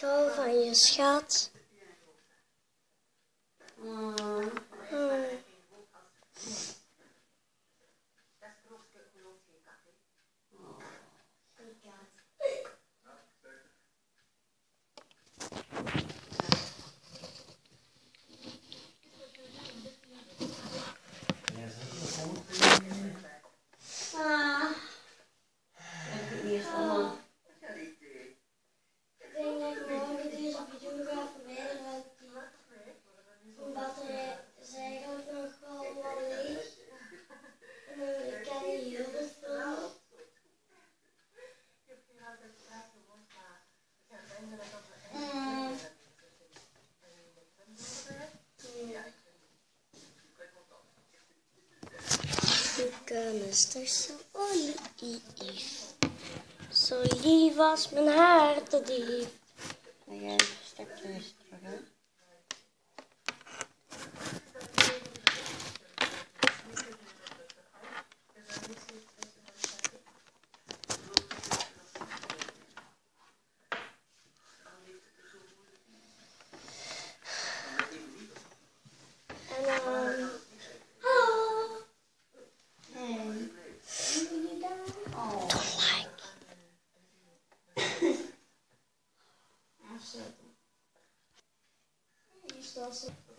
Ik hou van je schat. Mm. Mm. Zo lief was mijn hart, dief. certo. É tá Estou assim.